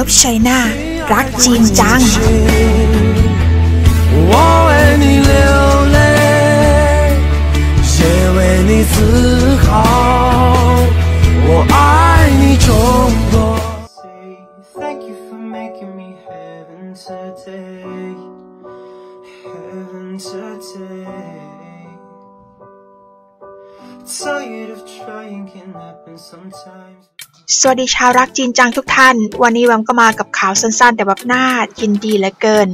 Love China รักจีนจัง我为你流泪，也为你自豪，我爱你中国。Thank you for making me heaven today, heaven today. Tired of trying can happen sometimes. สวัสดีชาวรักจีนจังทุกท่าน วันนี้แวมก็มากับข่าวสั้นๆ แต่แบบน่ายินดีเหลือเกิน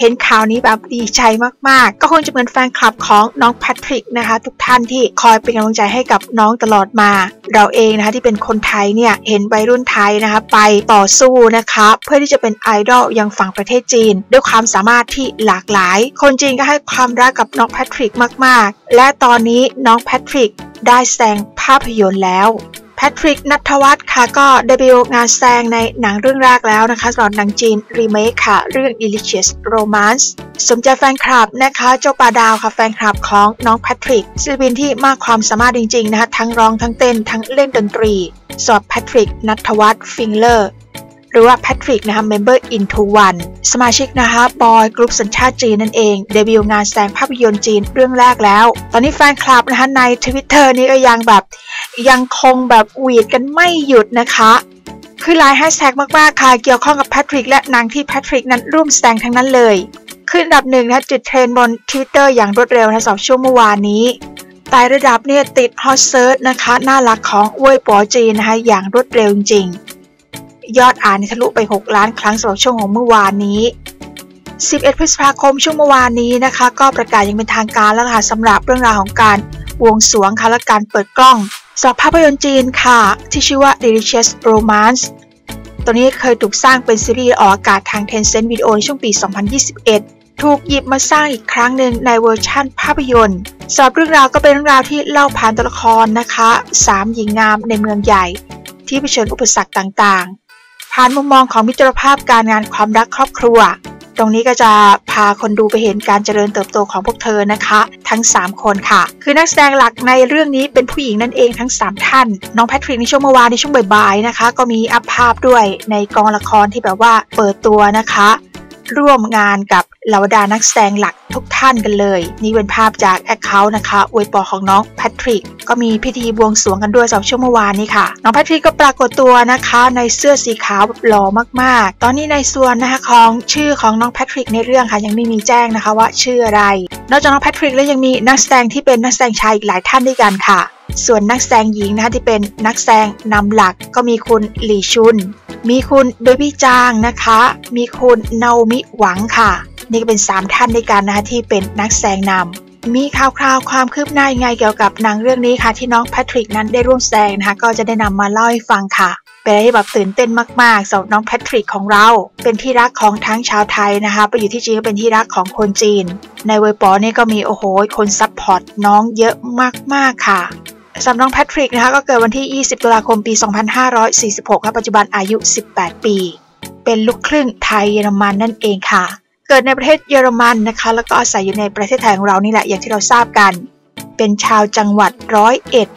เห็นข่าวนี้แบบดีใจมากๆ ก็คงจะเหมือนแฟนคลับของน้องแพทริกนะคะ ทุกท่านที่คอยเป็นกำลังใจให้กับน้องตลอดมา เราเองนะคะที่เป็นคนไทยเนี่ย เห็นวัยรุ่นไทยนะคะไปต่อสู้นะคะ เพื่อที่จะเป็นไอดอลยังฝั่งประเทศจีน ด้วยความสามารถที่หลากหลาย คนจีนก็ให้ความรักกับน้องแพทริกมากๆ และตอนนี้น้องแพทริกได้แสดงภาพยนตร์แล้ว แพทริคณัฐวรรธ์ค่ะก็เดบิวต์งานแสดงในหนังเรื่องแรกแล้วนะคะสำหรับหนังจีนรีเมคค่ะ เรื่อง Delicious Romance สมใจแฟนคลับนะคะเจ้าปาดาวค่ะแฟนคลับของน้องแพทริคศิลปินที่มากความสามารถจริงๆนะคะทั้งร้องทั้งเต้นทั้งเล่นดนตรีสอบแพทริคณัฐวรรธ์ฟิงเคลอร์ หรือว่าแพทริคนะคะ Member INTO1 สมาชิกนะคะ boy group สัญชาติจีนนั่นเอง เดบิวต์งานแสดงภาพยนตร์จีนเรื่องแรกแล้ว ตอนนี้แฟนคลับนะคะในทวิตเตอร์นี่ก็ยังแบบ ยังคงแบบหวีดกันไม่หยุดนะคะคือหลายแฮชแท็กมากๆค่ะเกี่ยวข้องกับแพทริคและหนังที่แพทริคนั้นร่วมแสดงทั้งนั้นเลยขึ้นอันดับหนึ่งนะจุดเทรนบนทวิตเตอร์อย่างรวดเร็วนะสองช่วงเมื่อวานนี้ไต่ระดับเนี่ยติด hot search นะคะหน้าหลักของเว่ยป๋อจีนนะคะ อย่างรวดเร็วจริง ยอดอ่านทะลุไป 6 ล้านครั้งสำหรับช่วงของเมื่อวานนี้ 11 พฤษภาคมช่วงเมื่อวานนี้นะคะ ก็ประกาศย่างเป็นทางการแล้วค่ะสำหรับเรื่องราวของการวงสวงค่ะและการเปิดกล้องสอบภาพยนตร์จีนค่ะ ที่ชื่อว่า Delicious Romance ตัวนี้เคยถูกสร้างเป็นซีรีส์ออกอากาศทาง Tencent Video ในช่วงปี 2021 ถูกหยิบมาสร้างอีกครั้งหนึ่งในเวอร์ชั่นภาพยนตร์สอบเรื่องราวก็เป็นเรื่องราวที่เล่าผ่านตัวละครนะคะสามหญิงงามในเมืองใหญ่ ที่เผชิญอุปสรรคต่างๆ ผ่านมุมมองของมิตรภาพการงานความรักครอบครัว ตรงนี้ก็จะพาคนดูไปเห็นการเจริญเติบโตของพวกเธอนะคะ ทั้ง 3 คนค่ะ คือนักแสดงหลักในเรื่องนี้เป็นผู้หญิงนั่นเองทั้ง 3 ท่าน น้องแพทริกในช่วงเมื่อวานในช่วงบ่ายๆนะคะ ก็มีอัพภาพด้วยในกองละครที่แบบว่าเปิดตัวนะคะ ร่วมงานกับเหล่าดานักแสดงหลักทุกท่านกันเลย นี่เป็นภาพจากแอคเคาท์นะคะอวยปอของน้องแพทริก ก็มีพิธีบวงสรวงกันด้วยสำหรับช่วงเมื่อวานนี้ค่ะ น้องแพทริกก็ปรากฏตัวนะคะในเสื้อสีขาวหล่อมาก ๆ ตอนนี้ในส่วนนะคะของชื่อของน้องแพทริกในเรื่องค่ะยังไม่มีแจ้งนะคะว่าชื่ออะไร นอกจากน้องแพทริกแล้วยังมีนักแสดงที่เป็นนักแสดงชายอีกหลายท่านด้วยกันค่ะ ส่วนนักแสดงหญิงนะคะที่เป็นนักแสดงนำหลักก็มีคุณหลี่ชุน มีคุณเบบี้จางนะคะ มีคุณเนามิหวังค่ะ นี่ก็เป็น 3 ท่านด้วยกันนะคะที่เป็นนักแสดงนำมีข่าวคราวความคืบหน้ายังไงเกี่ยวกับหนังเรื่องนี้ค่ะ ที่น้องแพทริคนั้นได้ร่วมแสดงนะคะ ก็จะได้นำมาเล่าให้ฟังค่ะเป็นอะไรที่แบบตื่นเต้นมากๆสำหรับน้องแพทริคของเรา เป็นที่รักของทั้งชาวไทยนะคะ ไปอยู่ที่จีนก็เป็นที่รักของคนจีน ในเว่ยป๋อนี่ก็มีโอ้โหคน support น้องเยอะมากๆค่ะ สำหรับน้องแพทริคนะคะก็เกิดวันที่ 20 ตุลาคมปี 2546 และปัจจุบันอายุ 18 ปี เป็นลูกครึ่งไทยเยอรมันนั่นเองค่ะ เกิดในประเทศเยอรมันนะคะ แล้วก็อาศัยอยู่ในประเทศไทยของเรานี่แหละอย่างที่เราทราบกัน เป็นชาวจังหวัดร้อยเอ็ด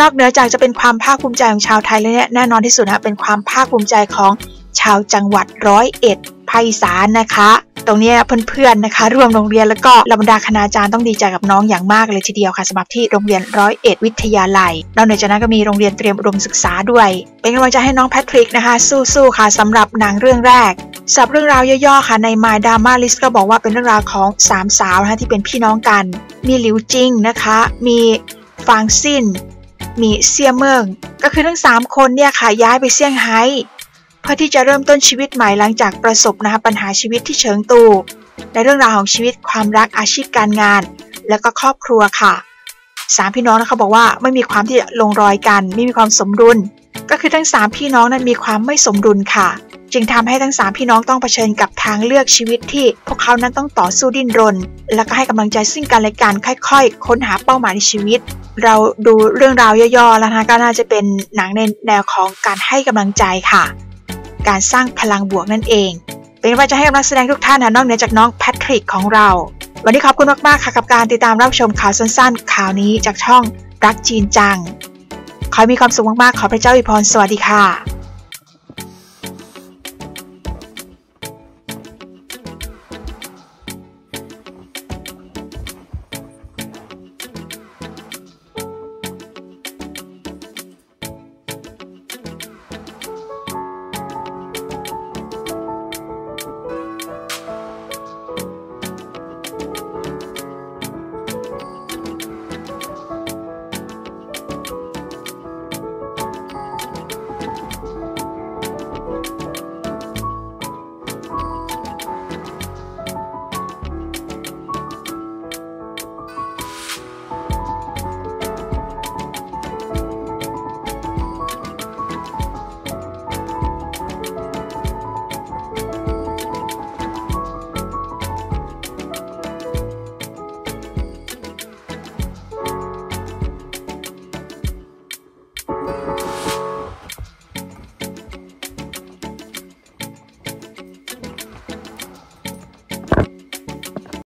นอกเหนือจากจะเป็นความภาคภูมิใจของชาวไทยแล้วเนี่ยแน่นอนที่สุดนะเป็นความภาคภูมิใจของชาวจังหวัดร้อยเอ็ดภาคอีสานนะคะ ตรงนี้เพื่อนๆนะคะร่วมโรงเรียนแล้วก็เหล่าบรรดาคณาจารย์ต้องดีใจกับน้องอย่างมากเลยทีเดียวค่ะสำหรับที่โรงเรียนร้อยเอ็ดวิทยาลัยนอกจากนั้นก็มีโรงเรียนเตรียมอุดมศึกษาด้วย เป็นกำลังใจให้น้องแพทริกนะคะสู้ๆค่ะสำหรับหนังเรื่องแรกสำหรับเรื่องราวย่อๆค่ะใน My Drama List ก็บอกว่าเป็นเรื่องราวของสามสาวนะคะที่เป็นพี่น้องกัน มีหลิวจิงนะคะ มีฟางซินมีเซียเมิงก็คือทั้ง 3 คนเนี่ยค่ะย้ายไปเซี่ยงไฮ้ เพื่อที่จะเริ่มต้นชีวิตใหม่หลังจากประสบนะคะปัญหาชีวิตที่เชิงตูในเรื่องราวของชีวิตความรักอาชีพการงาน แล้วก็ครอบครัวค่ะสามพี่น้องนะคะบอกว่าไม่มีความที่จะลงรอยกัน ไม่มีความสมดุล ก็คือทั้ง 3 พี่น้องนั้นมีความไม่สมดุลค่ะ จึงทำให้ทั้ง 3 พี่น้องต้องเผชิญกับทางเลือกชีวิตที่ พวกเขานั้นต้องต่อสู้ดิ้นรน แล้วก็ให้กำลังใจซึ่งกันและกันค่อยๆ ค้นหาเป้าหมายในชีวิต เราดูเรื่องราวย่อๆแล้วนะคะก็น่าจะเป็นหนังในแนวของการให้กำลังใจค่ะ การสร้างพลังบวกนั่นเอง เป็นว่าจะให้กำลังแสดงทุกท่านนะนอกเหนือจากน้องแพทริกของเรา วันนี้ขอบคุณมากๆค่ะกับการติดตามรับชมข่าวสั้นๆ ข่าวนี้จากช่องรักจีนจัง ขอให้มีความสุขมากๆ ขอพระเจ้าอวยพรสวัสดีค่ะ